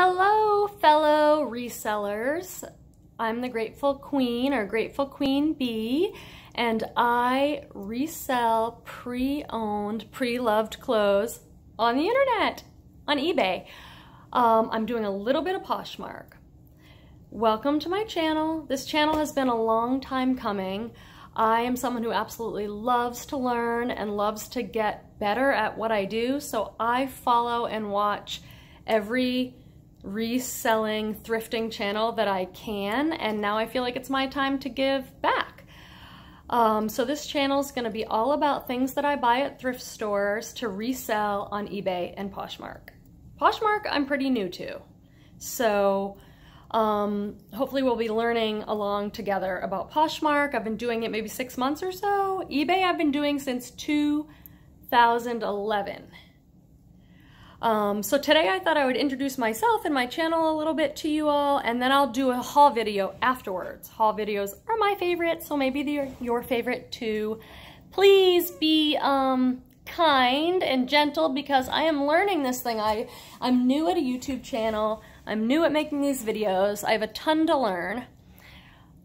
Hello, fellow resellers. I'm the Grateful Queen or Grateful Queen Bee, and I resell pre-owned, pre-loved clothes on the internet, on eBay. Um, I'm doing a little bit of Poshmark. Welcome to my channel. This channel has been a long time coming. I am someone who absolutely loves to learn and loves to get better at what I do, so I follow and watch every reselling thrifting channel that I can and now I feel like it's my time to give back. Um, so this channel is going to be all about things that I buy at thrift stores to resell on eBay and Poshmark. Poshmark I'm pretty new to. So um, hopefully we'll be learning along together about Poshmark. I've been doing it maybe six months or so. eBay I've been doing since 2011. Um, so today I thought I would introduce myself and my channel a little bit to you all, and then I'll do a haul video afterwards. Haul videos are my favorite, so maybe they're your favorite too. Please be um, kind and gentle because I am learning this thing. I, I'm new at a YouTube channel. I'm new at making these videos. I have a ton to learn.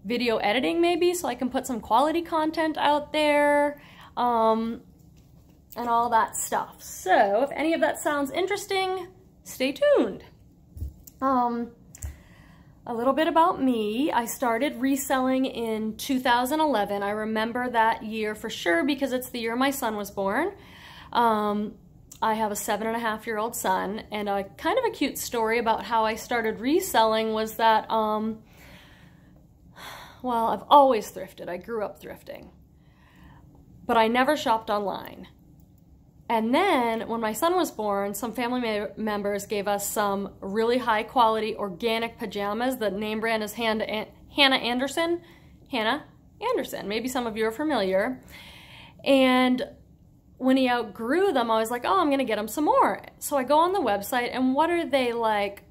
Video editing maybe, so I can put some quality content out there. Um, and all that stuff. So if any of that sounds interesting, stay tuned. Um, a little bit about me. I started reselling in 2011. I remember that year for sure because it's the year my son was born. Um, I have a seven and a half year old son and a kind of a cute story about how I started reselling was that, um, well, I've always thrifted. I grew up thrifting, but I never shopped online. And then when my son was born, some family members gave us some really high quality organic pajamas. The name brand is Hanna Andersson. Hanna Andersson. Maybe some of you are familiar. And when he outgrew them, I was like, oh, I'm going to get him some more. So I go on the website, and what are they like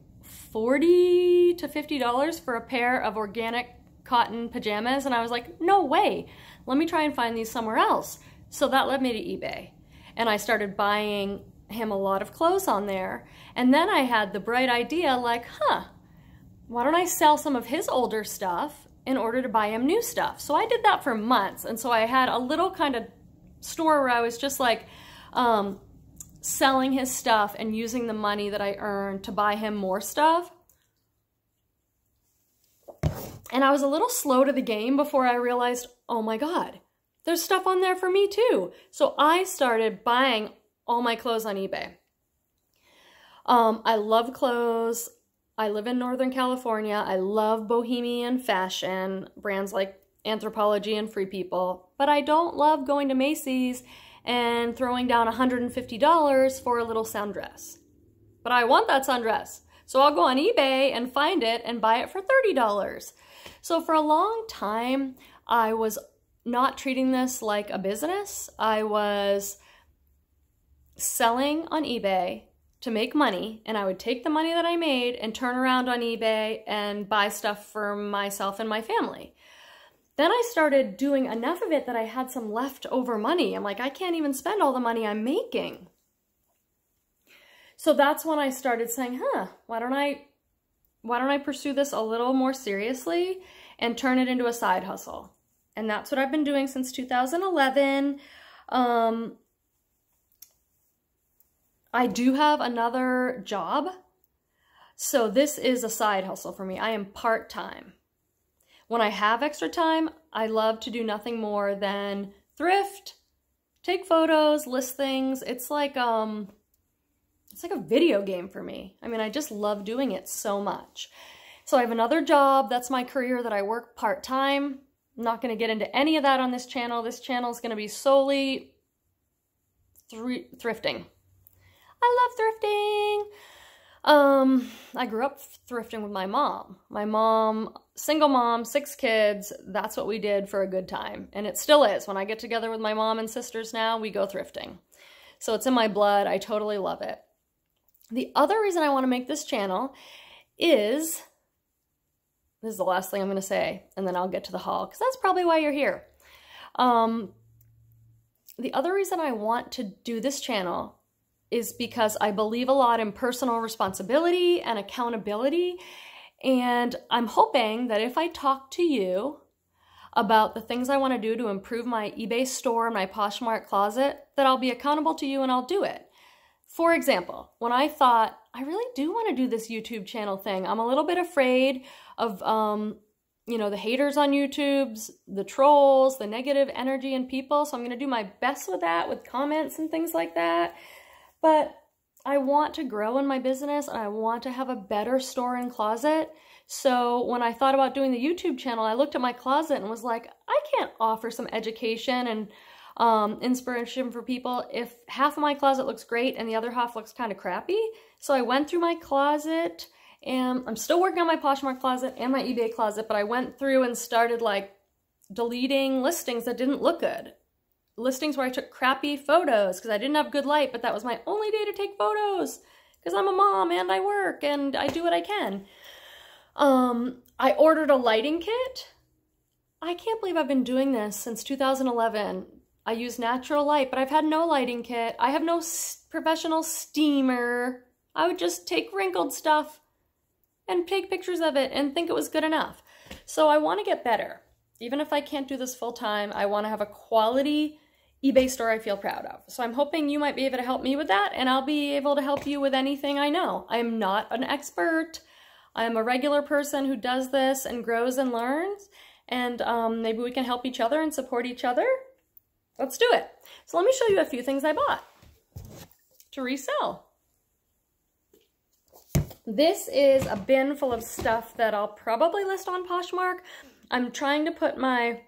40 to $50 for a pair of organic cotton pajamas? And I was like, no way. Let me try and find these somewhere else. So that led me to eBay and I started buying him a lot of clothes on there. And then I had the bright idea like, huh, why don't I sell some of his older stuff in order to buy him new stuff? So I did that for months. And so I had a little kind of store where I was just like um, selling his stuff and using the money that I earned to buy him more stuff. And I was a little slow to the game before I realized, oh my God, there's stuff on there for me too. So I started buying all my clothes on eBay. Um, I love clothes. I live in Northern California. I love bohemian fashion, brands like Anthropologie and Free People, but I don't love going to Macy's and throwing down $150 for a little sundress. But I want that sundress. So I'll go on eBay and find it and buy it for $30. So for a long time, I was not treating this like a business. I was selling on eBay to make money and I would take the money that I made and turn around on eBay and buy stuff for myself and my family. Then I started doing enough of it that I had some leftover money. I'm like, I can't even spend all the money I'm making. So that's when I started saying, huh, why don't I, why don't I pursue this a little more seriously and turn it into a side hustle? And that's what I've been doing since 2011. Um, I do have another job. So this is a side hustle for me. I am part-time. When I have extra time, I love to do nothing more than thrift, take photos, list things. It's like, um, it's like a video game for me. I mean, I just love doing it so much. So I have another job. That's my career that I work part-time. Not going to get into any of that on this channel. This channel is going to be solely thrifting. I love thrifting. Um, I grew up thrifting with my mom. My mom, single mom, six kids, that's what we did for a good time. And it still is. When I get together with my mom and sisters now, we go thrifting. So it's in my blood. I totally love it. The other reason I want to make this channel is this is the last thing I'm going to say, and then I'll get to the haul, because that's probably why you're here. Um, the other reason I want to do this channel is because I believe a lot in personal responsibility and accountability. And I'm hoping that if I talk to you about the things I want to do to improve my eBay store and my Poshmark closet, that I'll be accountable to you and I'll do it. For example, when I thought, I really do want to do this YouTube channel thing, I'm a little bit afraid of, um, you know, the haters on YouTube's, the trolls, the negative energy in people. So I'm going to do my best with that, with comments and things like that. But I want to grow in my business and I want to have a better store and closet. So when I thought about doing the YouTube channel, I looked at my closet and was like, I can't offer some education and um, inspiration for people if half of my closet looks great and the other half looks kind of crappy. So I went through my closet and I'm still working on my Poshmark closet and my eBay closet, but I went through and started like deleting listings that didn't look good. Listings where I took crappy photos because I didn't have good light, but that was my only day to take photos because I'm a mom and I work and I do what I can. Um, I ordered a lighting kit. I can't believe I've been doing this since 2011. I use natural light, but I've had no lighting kit. I have no professional steamer. I would just take wrinkled stuff and take pictures of it and think it was good enough. So I want to get better. Even if I can't do this full time, I want to have a quality eBay store I feel proud of. So I'm hoping you might be able to help me with that and I'll be able to help you with anything I know. I'm not an expert. I'm a regular person who does this and grows and learns and um, maybe we can help each other and support each other. Let's do it. So let me show you a few things I bought to resell. This is a bin full of stuff that I'll probably list on Poshmark. I'm trying to put my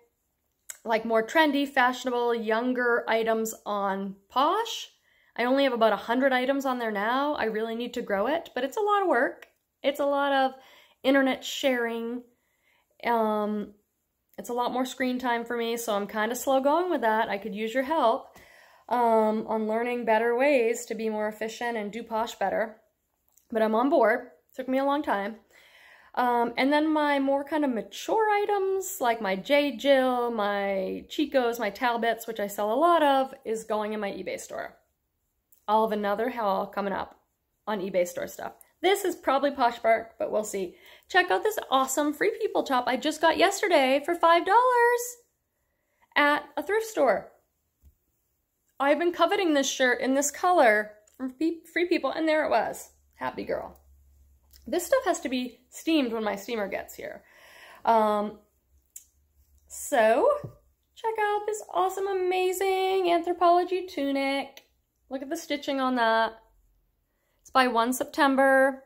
like more trendy, fashionable, younger items on Posh. I only have about 100 items on there now. I really need to grow it, but it's a lot of work. It's a lot of internet sharing. Um, it's a lot more screen time for me, so I'm kind of slow going with that. I could use your help um, on learning better ways to be more efficient and do Posh better. But I'm on board. Took me a long time. Um, and then my more kind of mature items, like my J. Jill, my Chicos, my Talbots, which I sell a lot of, is going in my eBay store. I'll have another haul coming up on eBay store stuff. This is probably Poshmark, but we'll see. Check out this awesome Free People top I just got yesterday for $5 at a thrift store. I've been coveting this shirt in this color from Free People, and there it was. Happy girl. This stuff has to be steamed when my steamer gets here. Um, so, check out this awesome, amazing Anthropologie tunic. Look at the stitching on that by 1 September.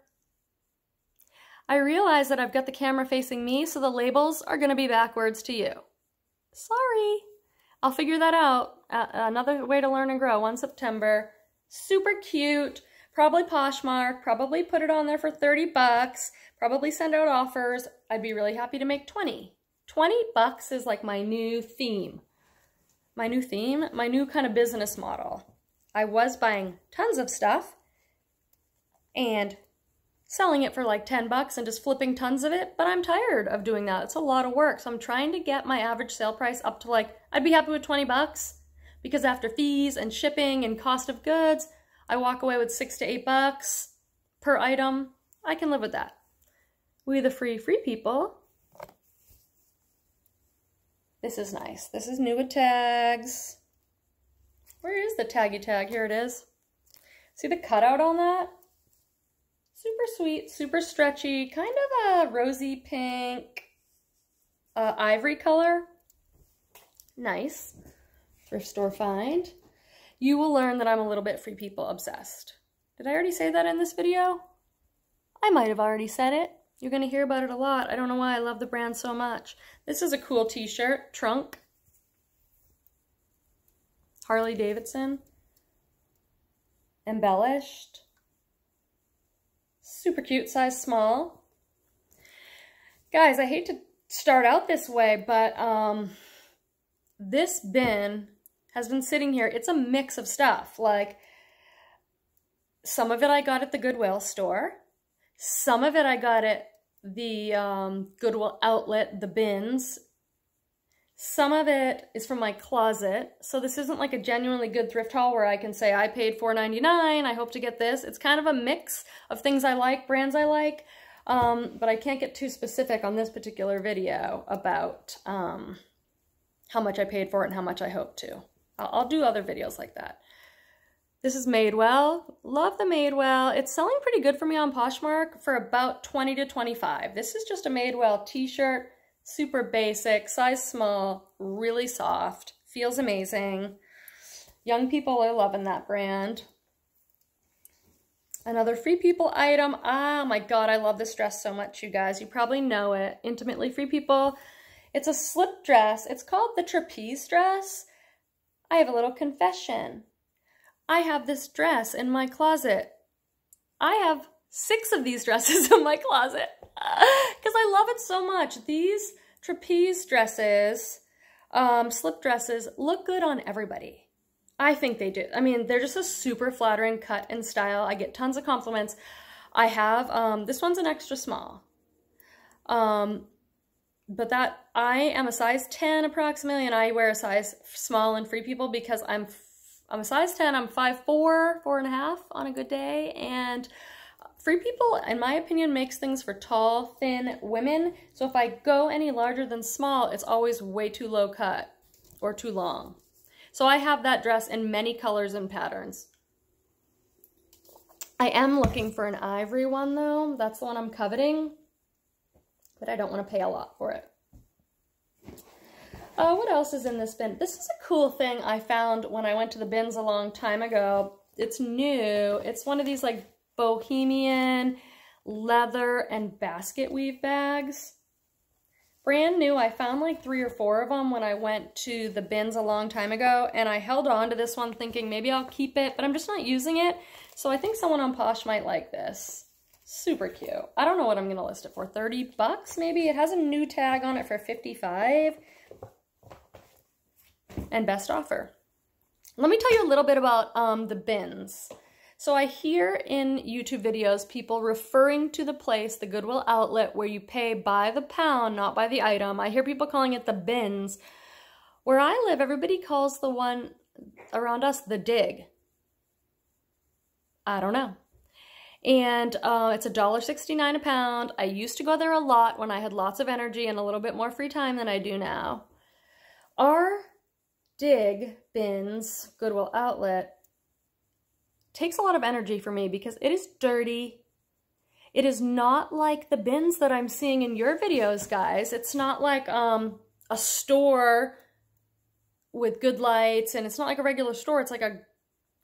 I realize that I've got the camera facing me, so the labels are going to be backwards to you. Sorry. I'll figure that out. Uh, another way to learn and grow, 1 September. Super cute. Probably Poshmark. Probably put it on there for 30 bucks. Probably send out offers. I'd be really happy to make 20. 20 bucks is like my new theme. My new theme? My new kind of business model. I was buying tons of stuff and selling it for like 10 bucks and just flipping tons of it, but I'm tired of doing that. It's a lot of work. So I'm trying to get my average sale price up to like, I'd be happy with 20 bucks because after fees and shipping and cost of goods, I walk away with six to eight bucks per item. I can live with that. We the free, free people. This is nice. This is new with tags. Where is the taggy tag? Here it is. See the cutout on that? Super sweet, super stretchy, kind of a rosy pink uh, ivory color. Nice. Thrift store find. You will learn that I'm a little bit free people obsessed. Did I already say that in this video? I might have already said it. You're going to hear about it a lot. I don't know why I love the brand so much. This is a cool t-shirt, trunk. Harley Davidson. Embellished. Super cute, size small. Guys, I hate to start out this way, but um, this bin has been sitting here. It's a mix of stuff. Like, some of it I got at the Goodwill store. Some of it I got at the um, Goodwill outlet, the bins. Some of it is from my closet. So this isn't like a genuinely good thrift haul where I can say I paid $4.99, I hope to get this. It's kind of a mix of things I like, brands I like. Um, but I can't get too specific on this particular video about um, how much I paid for it and how much I hope to. I'll, I'll do other videos like that. This is Madewell. Love the Madewell. It's selling pretty good for me on Poshmark for about 20 to 25. This is just a Madewell t-shirt super basic, size small, really soft, feels amazing. Young people are loving that brand. Another Free People item. Oh my God, I love this dress so much, you guys. You probably know it. Intimately Free People. It's a slip dress. It's called the trapeze dress. I have a little confession. I have this dress in my closet. I have six of these dresses in my closet because I love it so much. These trapeze dresses, um, slip dresses look good on everybody. I think they do. I mean, they're just a super flattering cut and style. I get tons of compliments. I have, um, this one's an extra small. Um, but that, I am a size 10 approximately, and I wear a size small in free people because I'm, I'm a size 10, I'm 5'4", four and a half on a good day, and Free People, in my opinion, makes things for tall, thin women. So if I go any larger than small, it's always way too low cut or too long. So I have that dress in many colors and patterns. I am looking for an ivory one though. That's the one I'm coveting, but I don't want to pay a lot for it. Uh, what else is in this bin? This is a cool thing I found when I went to the bins a long time ago. It's new. It's one of these like bohemian leather and basket weave bags. Brand new, I found like three or four of them when I went to the bins a long time ago and I held on to this one thinking maybe I'll keep it, but I'm just not using it. So I think someone on Posh might like this. Super cute. I don't know what I'm going to list it for. 30 bucks maybe? It has a new tag on it for 55 and best offer. Let me tell you a little bit about um, the bins. So I hear in YouTube videos people referring to the place, the Goodwill outlet, where you pay by the pound, not by the item. I hear people calling it the bins. Where I live, everybody calls the one around us the dig. I don't know. And uh, it's $1.69 a pound. I used to go there a lot when I had lots of energy and a little bit more free time than I do now. Our dig bins, Goodwill outlet, takes a lot of energy for me because it is dirty. It is not like the bins that I'm seeing in your videos, guys. It's not like um, a store with good lights and it's not like a regular store. It's like a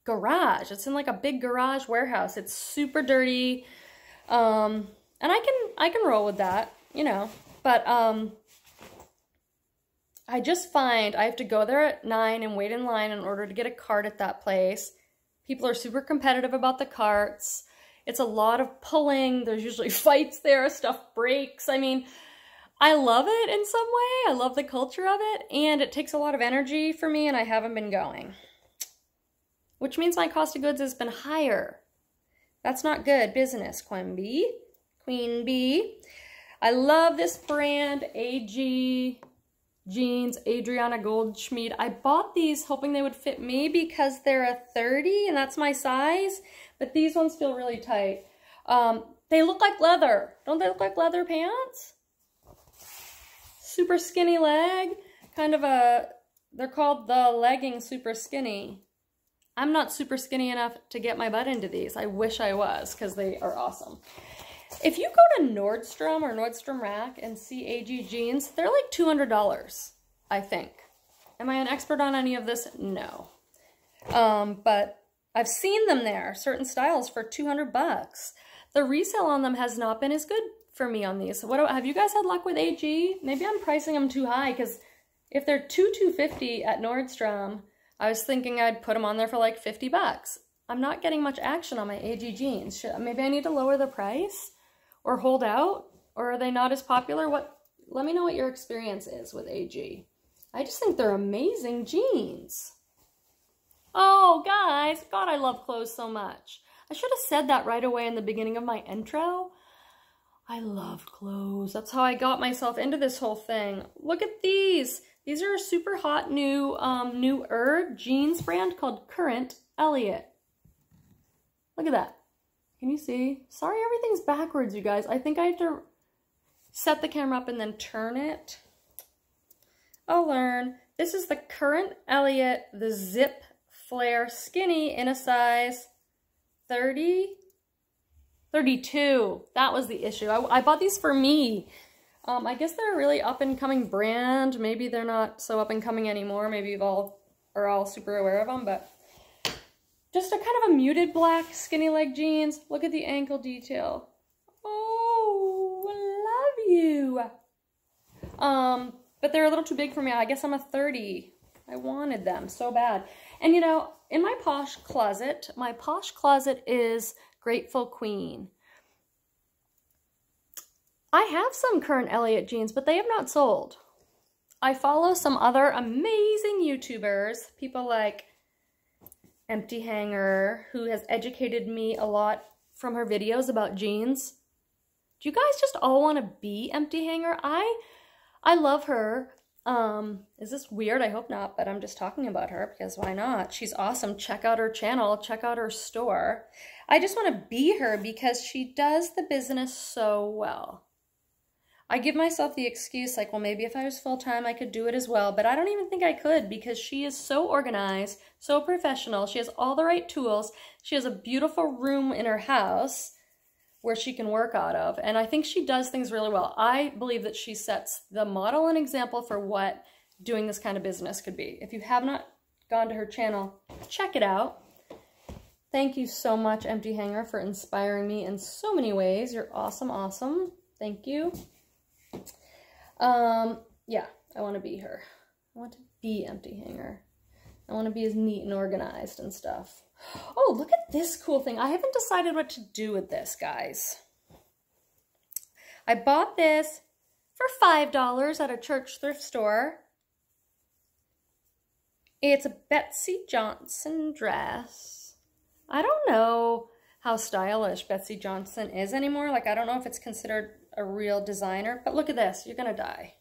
garage. It's in like a big garage warehouse. It's super dirty. Um, and I can, I can roll with that, you know, but, um, I just find I have to go there at nine and wait in line in order to get a card at that place. People are super competitive about the carts. It's a lot of pulling. There's usually fights there. Stuff breaks. I mean, I love it in some way. I love the culture of it. And it takes a lot of energy for me and I haven't been going. Which means my cost of goods has been higher. That's not good business, Queen Bee. Queen Bee. I love this brand, AG jeans, Adriano Goldschmied. I bought these hoping they would fit me because they're a 30 and that's my size, but these ones feel really tight. Um, they look like leather. Don't they look like leather pants? Super skinny leg, kind of a, they're called the legging super skinny. I'm not super skinny enough to get my butt into these. I wish I was because they are awesome. If you go to Nordstrom or Nordstrom Rack and see AG jeans, they're like $200, I think. Am I an expert on any of this? No. Um, but I've seen them there, certain styles for 200 bucks. The resale on them has not been as good for me on these. So what have you guys had luck with AG? Maybe I'm pricing them too high because if they're two 250 at Nordstrom, I was thinking I'd put them on there for like 50 bucks. I'm not getting much action on my AG jeans. Should, maybe I need to lower the price? Or hold out? Or are they not as popular? What? Let me know what your experience is with AG. I just think they're amazing jeans. Oh, guys, God, I love clothes so much. I should have said that right away in the beginning of my intro. I love clothes. That's how I got myself into this whole thing. Look at these. These are a super hot new um, new herb jeans brand called Current Elliott. Look at that. Can you see? Sorry, everything's backwards, you guys. I think I have to set the camera up and then turn it. I'll learn. This is the Current Elliott, the Zip Flare Skinny in a size 30, 32. That was the issue. I, I bought these for me. Um, I guess they're a really up-and-coming brand. Maybe they're not so up-and-coming anymore. Maybe you've all are all super aware of them, but just a kind of a muted black skinny leg jeans. Look at the ankle detail. Oh, love you. Um, but they're a little too big for me. I guess I'm a 30. I wanted them so bad. And you know, in my posh closet, my posh closet is Grateful Queen. I have some current Elliott jeans, but they have not sold. I follow some other amazing YouTubers, people like Empty Hanger, who has educated me a lot from her videos about jeans. Do you guys just all want to be Empty Hanger? I I love her. Um, is this weird? I hope not, but I'm just talking about her because why not? She's awesome. Check out her channel, check out her store. I just want to be her because she does the business so well. I give myself the excuse like, well, maybe if I was full time, I could do it as well, but I don't even think I could because she is so organized, so professional. She has all the right tools. She has a beautiful room in her house where she can work out of. And I think she does things really well. I believe that she sets the model and example for what doing this kind of business could be. If you have not gone to her channel, check it out. Thank you so much, Empty Hanger, for inspiring me in so many ways. You're awesome, awesome. Thank you. Um, yeah, I want to be her. I want to be Empty Hanger. I want to be as neat and organized and stuff. Oh, look at this cool thing. I haven't decided what to do with this, guys. I bought this for $5 at a church thrift store. It's a Betsey Johnson dress. I don't know how stylish Betsey Johnson is anymore. Like, I don't know if it's considered a real designer, but look at this. You're going to die.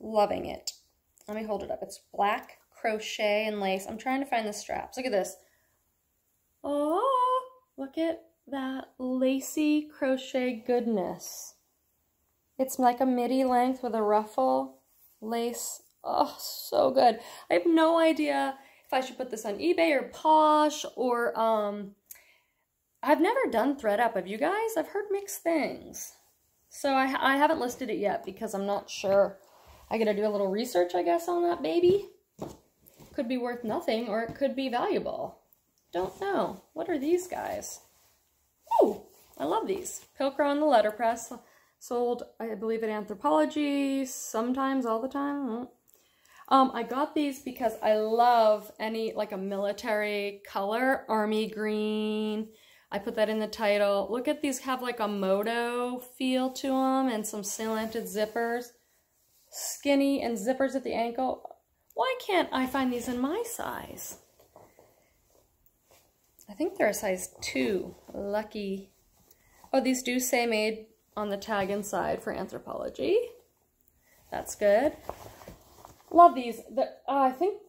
Loving it. Let me hold it up. It's black crochet and lace. I'm trying to find the straps. Look at this. Oh, look at that lacy crochet goodness. It's like a midi length with a ruffle lace. Oh, so good. I have no idea if I should put this on eBay or Posh or, um, I've never done Thredup. Have you guys? I've heard mixed things. So I, I haven't listed it yet because I'm not sure. I gotta do a little research, I guess, on that baby. Could be worth nothing or it could be valuable. Don't know. What are these guys? Oh, I love these. Pilcro and the letterpress. Sold, I believe, at Anthropologie, sometimes, all the time. Um, I got these because I love any, like a military color, army green. I put that in the title. Look at these have like a moto feel to them and some slanted zippers. Skinny and zippers at the ankle. Why can't I find these in my size? I think they're a size 2. Lucky. Oh, these do say made on the tag inside for Anthropologie. That's good. Love these. The, uh, I think,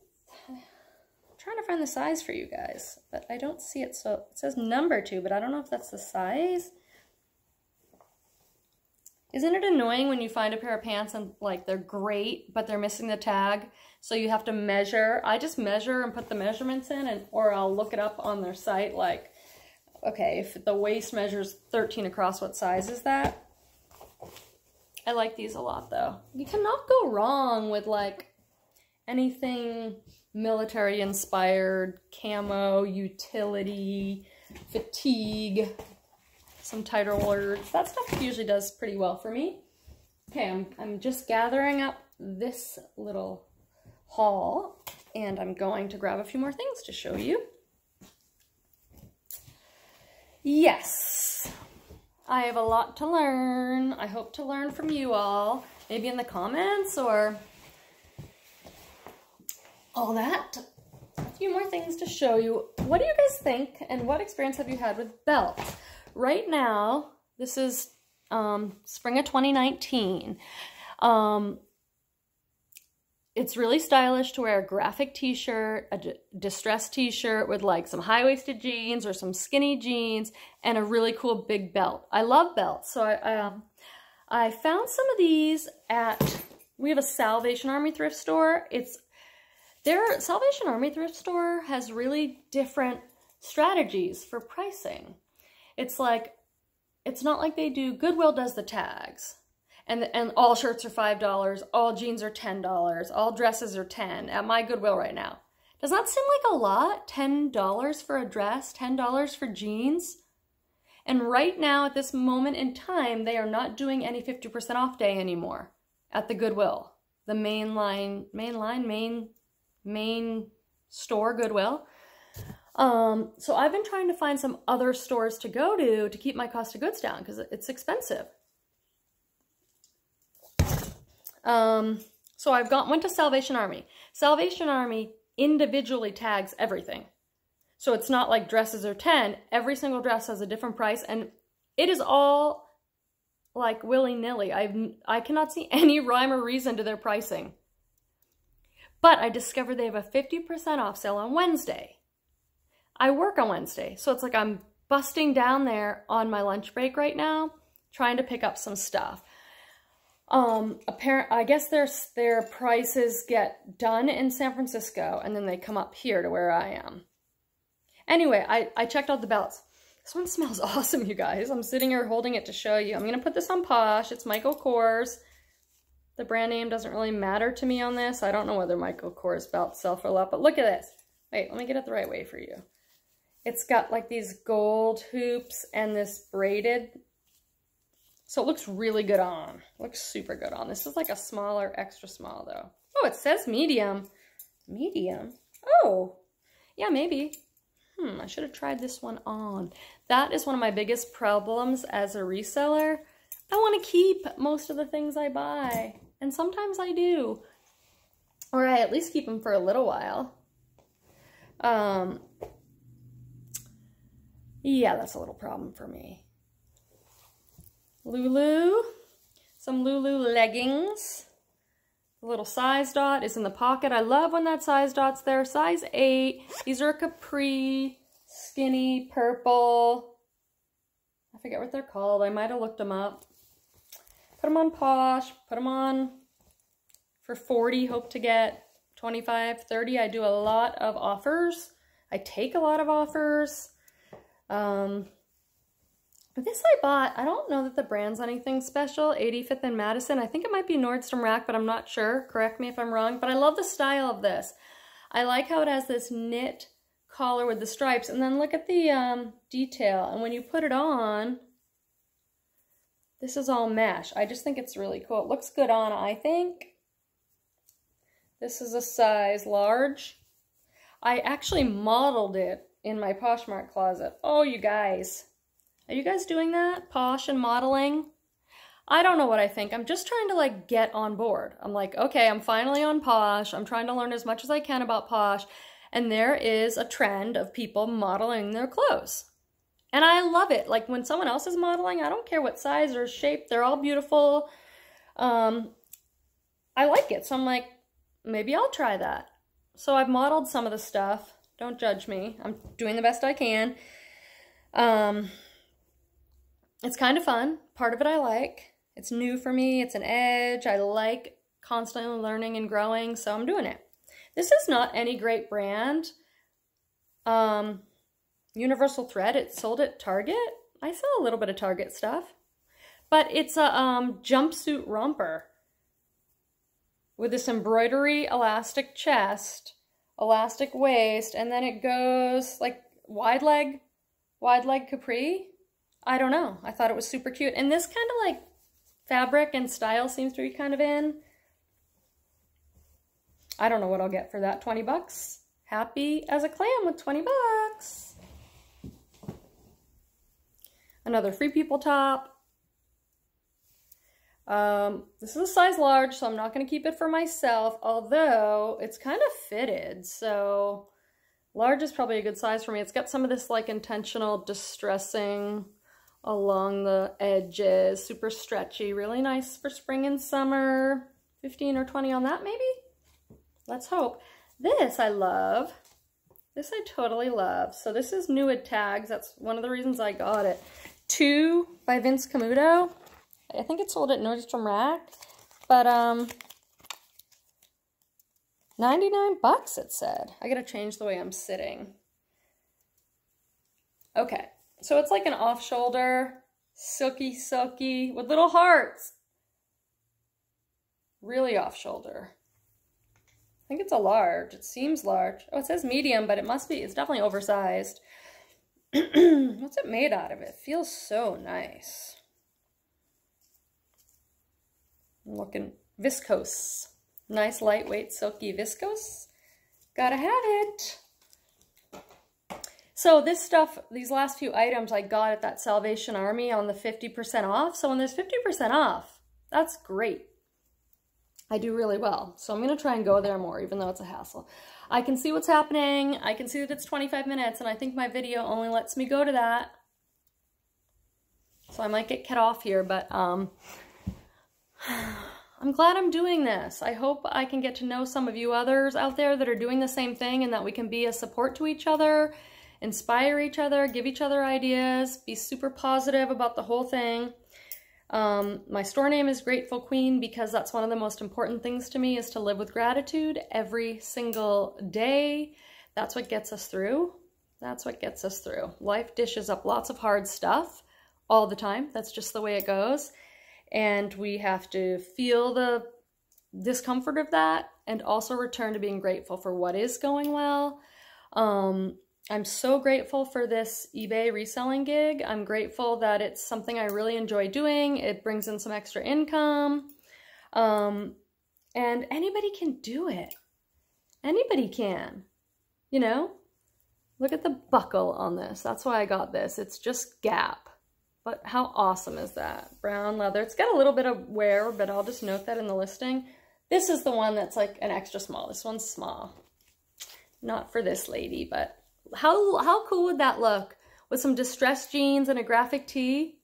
trying to find the size for you guys, but I don't see it. So it says number 2, but I don't know if that's the size. Isn't it annoying when you find a pair of pants and like they're great, but they're missing the tag? So you have to measure. I just measure and put the measurements in and or I'll look it up on their site like, okay, if the waist measures 13 across, what size is that? I like these a lot though. You cannot go wrong with like anything military inspired, camo, utility, fatigue, some tighter words. That stuff usually does pretty well for me. Okay, I'm, I'm just gathering up this little haul and I'm going to grab a few more things to show you. Yes, I have a lot to learn. I hope to learn from you all, maybe in the comments or all that. A few more things to show you. What do you guys think and what experience have you had with belts? Right now, this is um, spring of 2019. Um, it's really stylish to wear a graphic t-shirt, a distressed t-shirt with like some high-waisted jeans or some skinny jeans and a really cool big belt. I love belts. So I, um, I found some of these at, we have a Salvation Army thrift store. It's, their Salvation Army thrift store has really different strategies for pricing. It's like, it's not like they do, Goodwill does the tags and and all shirts are five dollars, all jeans are ten dollars, all dresses are ten at my Goodwill right now. Does that seem like a lot? Ten dollars for a dress, ten dollars for jeans. And right now, at this moment in time, they are not doing any 50% off day anymore at the Goodwill, the main line, main line, main, main store Goodwill. Um, so I've been trying to find some other stores to go to to keep my cost of goods down because it's expensive. Um, so I've got went to Salvation Army. Salvation Army individually tags everything. So it's not like dresses are 10. Every single dress has a different price and it is all like willy-nilly. I I cannot see any rhyme or reason to their pricing. But I discovered they have a 50% off sale on Wednesday. I work on Wednesday, so it's like I'm busting down there on my lunch break right now, trying to pick up some stuff. Um, apparent, I guess their, their prices get done in San Francisco and then they come up here to where I am. Anyway, I, I checked out the belts. This one smells awesome, you guys. I'm sitting here holding it to show you. I'm going to put this on Posh. It's Michael Kors. The brand name doesn't really matter to me on this. I don't know whether Michael Kors belts sell for a lot, but look at this. Wait, let me get it the right way for you. It's got like these gold hoops and this braided so it looks really good on. Looks super good on. This is like a smaller, extra small though. Oh, it says medium. Medium? Oh, yeah, maybe. Hmm, I should have tried this one on. That is one of my biggest problems as a reseller. I want to keep most of the things I buy. And sometimes I do. Or I at least keep them for a little while. Um, yeah, that's a little problem for me. Lulu, some Lulu leggings. The little size dot is in the pocket. I love when that size dot's there. Size 8. These are capri, skinny, purple. I forget what they're called. I might have looked them up. Put them on Posh. Put them on for 40. Hope to get 25, 30. I do a lot of offers. I take a lot of offers. Um, this I bought, I don't know that the brand's anything special, 85th and Madison. I think it might be Nordstrom Rack, but I'm not sure. Correct me if I'm wrong. But I love the style of this. I like how it has this knit collar with the stripes. And then look at the um, detail. And when you put it on, this is all mesh. I just think it's really cool. It looks good on, I think. This is a size large. I actually modeled it in my Poshmark closet. Oh, you guys. Are you guys doing that? Posh and modeling? I don't know what I think. I'm just trying to like get on board. I'm like, okay, I'm finally on Posh. I'm trying to learn as much as I can about Posh. And there is a trend of people modeling their clothes. And I love it. Like when someone else is modeling, I don't care what size or shape, they're all beautiful. Um, I like it. So I'm like, maybe I'll try that. So I've modeled some of the stuff. Don't judge me. I'm doing the best I can. Um, it's kind of fun. Part of it I like. It's new for me. It's an edge. I like constantly learning and growing, so I'm doing it. This is not any great brand. Um, Universal Thread, it's sold at Target. I sell a little bit of Target stuff. But it's a um, jumpsuit romper with this embroidery elastic chest, elastic waist, and then it goes like wide leg, wide leg capri. I don't know. I thought it was super cute. And this kind of like fabric and style seems to be kind of in. I don't know what I'll get for that. 20 bucks. Happy as a clam with 20 bucks. Another Free People top. Um, this is a size large, so I'm not going to keep it for myself, although it's kind of fitted, so large is probably a good size for me. It's got some of this like intentional distressing along the edges. Super stretchy, really nice for spring and summer. 15 or 20 on that maybe? Let's hope. This I love. This I totally love. So this is Nuud Tags. That's one of the reasons I got it. Two by Vince Camuto. I think it's sold at Nordstrom Rack. But, um, 99 bucks it said. I gotta change the way I'm sitting. Okay, so it's like an off-shoulder, silky, silky, with little hearts. Really off-shoulder. I think it's a large. It seems large. Oh, it says medium, but it must be. It's definitely oversized. What's it made out of? It feels so nice. I'm looking viscose. Nice, lightweight, silky viscose. Gotta have it. So this stuff, these last few items I got at that Salvation Army on the 50% off. So when there's 50% off, that's great. I do really well. So I'm going to try and go there more, even though it's a hassle. I can see what's happening. I can see that it's 25 minutes, and I think my video only lets me go to that. So I might get cut off here, but um, I'm glad I'm doing this. I hope I can get to know some of you others out there that are doing the same thing and that we can be a support to each other, inspire each other, give each other ideas, be super positive about the whole thing. Um, my store name is Grateful Queen because that's one of the most important things to me is to live with gratitude every single day. That's what gets us through. That's what gets us through. Life dishes up lots of hard stuff all the time. That's just the way it goes. And we have to feel the discomfort of that and also return to being grateful for what is going well. Um, I'm so grateful for this eBay reselling gig. I'm grateful that it's something I really enjoy doing. It brings in some extra income. Um, and anybody can do it. Anybody can, you know? Look at the buckle on this. That's why I got this. It's just Gap. But how awesome is that? Brown leather. It's got a little bit of wear, but I'll just note that in the listing. This is the one that's like an extra small. This one's small. Not for this lady, but how, how cool would that look? With some distressed jeans and a graphic tee?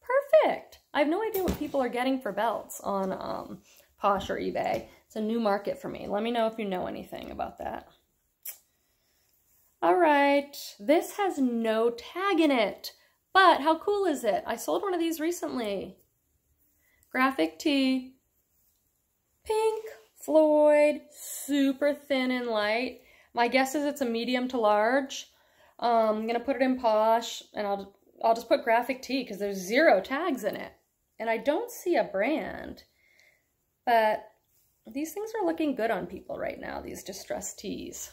Perfect. I have no idea what people are getting for belts on um, Posh or eBay. It's a new market for me. Let me know if you know anything about that. All right, this has no tag in it, but how cool is it? I sold one of these recently. Graphic tee, pink, Floyd, super thin and light. My guess is it's a medium to large. Um, I'm going to put it in Posh, and I'll, I'll just put Graphic Tee because there's zero tags in it. And I don't see a brand. But these things are looking good on people right now, these distressed tees.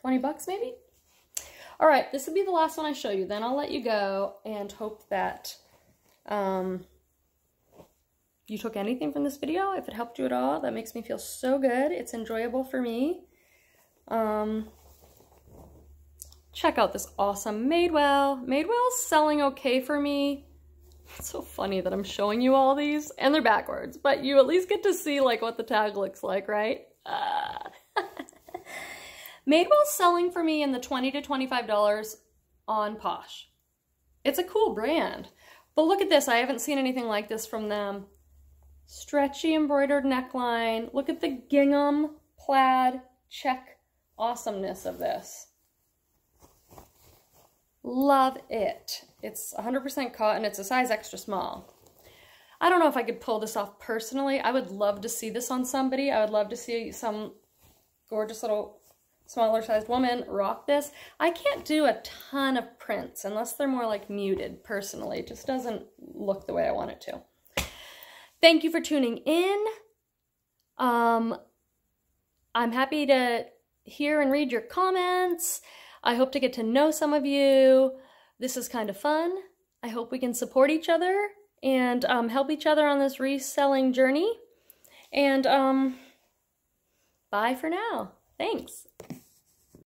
20 bucks maybe? All right, this will be the last one I show you. Then I'll let you go and hope that um, you took anything from this video, if it helped you at all, that makes me feel so good. It's enjoyable for me. Um, check out this awesome Madewell. Madewell's selling okay for me. It's so funny that I'm showing you all these, and they're backwards, but you at least get to see like what the tag looks like, right? Uh. Madewell's selling for me in the 20 to $25 on Posh. It's a cool brand. But look at this, I haven't seen anything like this from them. Stretchy embroidered neckline. Look at the gingham plaid check awesomeness of this. Love it. It's 100% cotton. It's a size extra small. I don't know if I could pull this off personally. I would love to see this on somebody. I would love to see some gorgeous little smaller sized woman rock this. I can't do a ton of prints unless they're more like muted personally. It just doesn't look the way I want it to. Thank you for tuning in. Um, I'm happy to hear and read your comments. I hope to get to know some of you. This is kind of fun. I hope we can support each other and um, help each other on this reselling journey. And um, bye for now. Thanks.